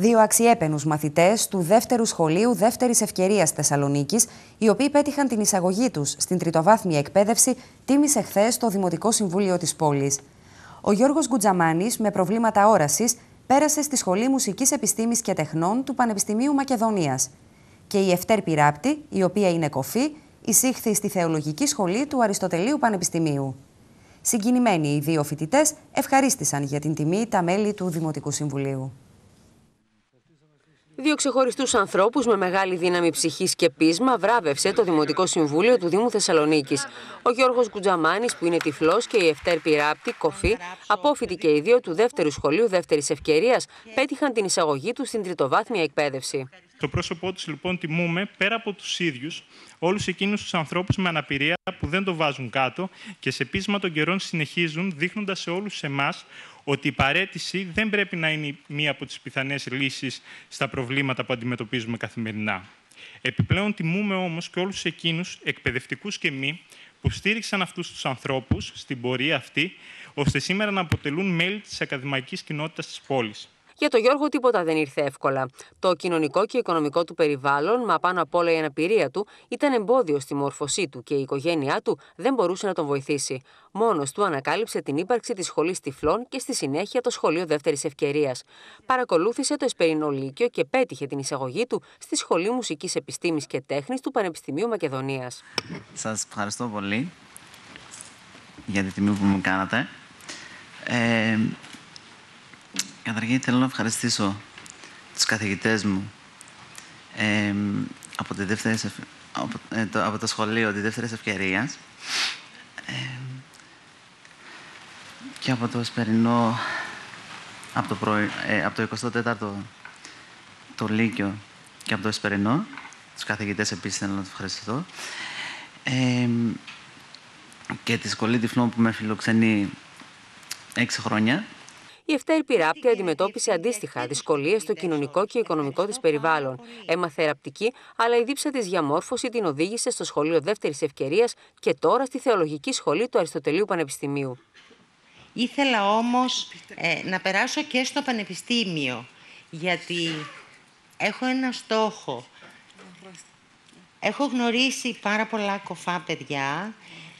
Δύο αξιέπαινους μαθητές του δεύτερου σχολείου δεύτερης ευκαιρίας Θεσσαλονίκης, οι οποίοι πέτυχαν την εισαγωγή τους στην τριτοβάθμια εκπαίδευση, τίμησε χθες το Δημοτικό Συμβούλιο της πόλης. Ο Γιώργος Γκουτζαμάνης, με προβλήματα όρασης, πέρασε στη Σχολή Μουσικής Επιστήμης και Τεχνών του Πανεπιστημίου Μακεδονίας. Και η Ευτέρ Πυράπτη, η οποία είναι κοφή, εισήχθη στη Θεολογική Σχολή του Αριστοτελείου Πανεπιστημίου. Συγκινημένοι οι δύο φοιτητές ευχαρίστησαν για την τιμή τα μέλη του Δημοτικού Συμβουλίου. Δύο ξεχωριστούς ανθρώπους με μεγάλη δύναμη ψυχής και πείσμα βράβευσε το Δημοτικό Συμβούλιο του Δήμου Θεσσαλονίκης. Ο Γιώργος Κουτζαμάνης, που είναι τυφλός, και η Ευτέρ Πυράπτη, κοφή, απόφοιτοι και οι δύο του δεύτερου σχολείου δεύτερης ευκαιρίας, πέτυχαν την εισαγωγή του στην τριτοβάθμια εκπαίδευση. Το πρόσωπό τους λοιπόν τιμούμε πέρα από τους ίδιους όλους εκείνους τους ανθρώπους με αναπηρία που δεν το βάζουν κάτω και σε πείσμα των καιρών συνεχίζουν δείχνοντας σε όλους εμάς ότι η παρέτηση δεν πρέπει να είναι μία από τις πιθανές λύσεις στα προβλήματα που αντιμετωπίζουμε καθημερινά. Επιπλέον τιμούμε όμως και όλους εκείνους, εκπαιδευτικούς και μη, που στήριξαν αυτούς τους ανθρώπους στην πορεία αυτή, ώστε σήμερα να αποτελούν μέλη της ακαδημαϊκής κοινότητας της πόλης. Για τον Γιώργο τίποτα δεν ήρθε εύκολα. Το κοινωνικό και οικονομικό του περιβάλλον, μα πάνω απ' όλα η αναπηρία του, ήταν εμπόδιο στη μόρφωσή του και η οικογένειά του δεν μπορούσε να τον βοηθήσει. Μόνος του ανακάλυψε την ύπαρξη της σχολής τυφλών και στη συνέχεια το σχολείο δεύτερης ευκαιρίας. Παρακολούθησε το Εσπερινό Λύκειο και πέτυχε την εισαγωγή του στη Σχολή Μουσικής Επιστήμης και Τέχνης του Πανεπιστημίου Μακεδονίας. Σας ευχαριστώ πολύ για την τιμή που μου κάνατε. Ε, Καταρχήν θέλω να ευχαριστήσω τους καθηγητές μου ε, από, τη δεύτερη, από, ε, το, από το σχολείο τη δεύτερη ευκαιρίας ε, και από το Εσπερινό από το, πρωί, ε, από το 24ο το Λύκειο και από το Εσπερινό τους καθηγητές επίσης θέλω να τους ευχαριστήσω ε, και τη σχολή τυφλών που με φιλοξενεί έξι χρόνια η Ευτέρη Πυράπτη αντιμετώπισε αντίστοιχα δυσκολίες στο κοινωνικό και οικονομικό της περιβάλλον. Έμαθε ραπτική, αλλά η δίψα της διαμόρφωση την οδήγησε στο σχολείο δεύτερης ευκαιρίας και τώρα στη Θεολογική Σχολή του Αριστοτελείου Πανεπιστημίου. Ήθελα όμως ε, να περάσω και στο Πανεπιστήμιο, γιατί έχω ένα στόχο. Έχω γνωρίσει πάρα πολλά κοφά παιδιά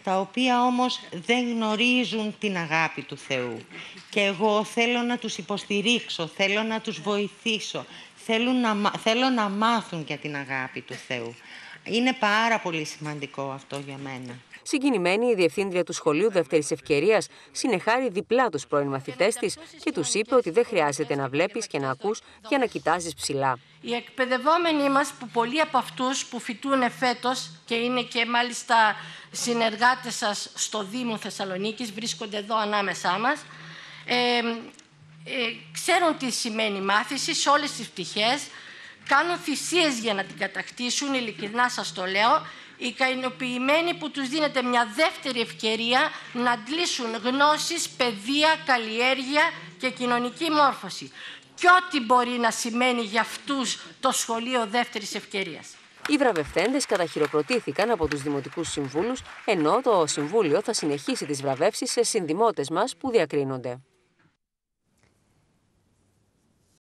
τα οποία όμως δεν γνωρίζουν την αγάπη του Θεού. Και εγώ θέλω να τους υποστηρίξω, θέλω να τους βοηθήσω, θέλω να, θέλω να μάθουν για την αγάπη του Θεού. Είναι πάρα πολύ σημαντικό αυτό για μένα. Συγκινημένη, η διευθύντρια του σχολείου Δεύτερης Ευκαιρίας συνεχάρει διπλά τους πρώην μαθητές της και τους είπε ότι δεν χρειάζεται να βλέπεις και να ακούς για να κοιτάζεις ψηλά. Οι εκπαιδευόμενοι μας, που πολλοί από αυτούς που φοιτούν φέτος και είναι και μάλιστα συνεργάτες σας στο Δήμο Θεσσαλονίκης, βρίσκονται εδώ ανάμεσά μας. Ε, ε, ξέρουν τι σημαίνει μάθηση σε όλες τις πτυχές, κάνουν θυσίες για να την κατακτήσουν, ειλικρινά σας το λέω, ικανοποιημένοι που τους δίνεται μια δεύτερη ευκαιρία να αντλήσουν γνώσεις, παιδεία, καλλιέργεια και κοινωνική μόρφωση. Και ό,τι μπορεί να σημαίνει για αυτούς το σχολείο δεύτερης ευκαιρίας. Οι βραβευτέντες καταχειροκροτήθηκαν από τους Δημοτικούς Συμβούλους, ενώ το Συμβούλιο θα συνεχίσει τις βραβεύσεις σε συνδημότες μας που διακρίνονται.